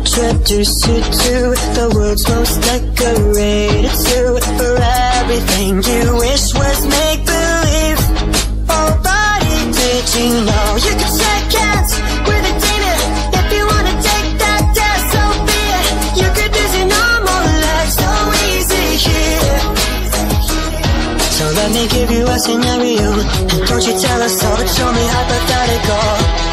introduce you to the world's most decorated suit for everything you wish was make believe. Oh, buddy, did you know you could shake hands with a demon if you wanna take that test? So be it. You could lose your normal life so easy here. So let me give you a scenario And don't you tell us so, it's only hypothetical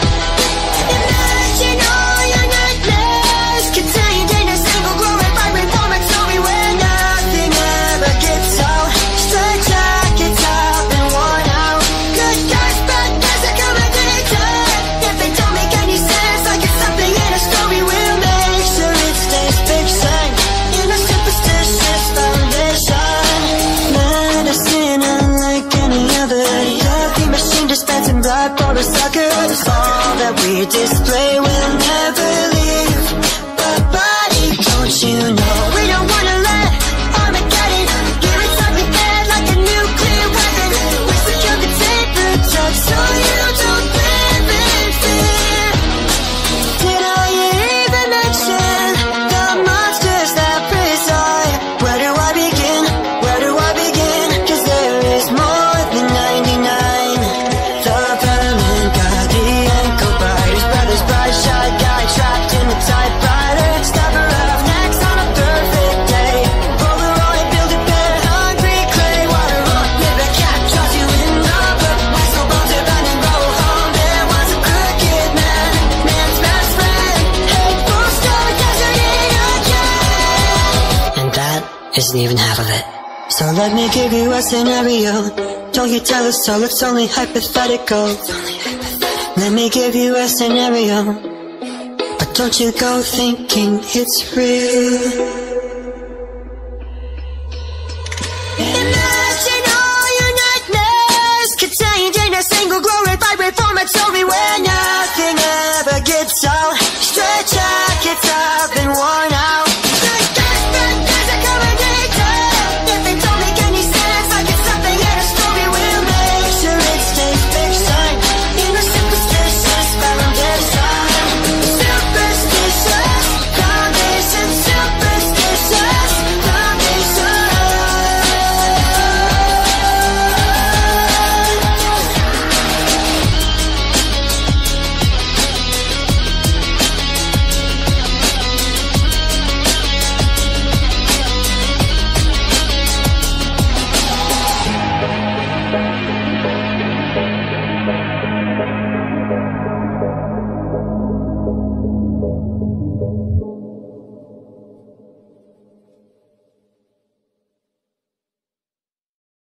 for suckers All that we display will never leave. But buddy, don't you isn't even half of it. So let me give you a scenario. Don't you tell us all it's only hypothetical. Let me give you a scenario. But don't you go thinking it's real. Imagine all your nightmares contained in a single glorified reform. It's only where nothing ever gets old.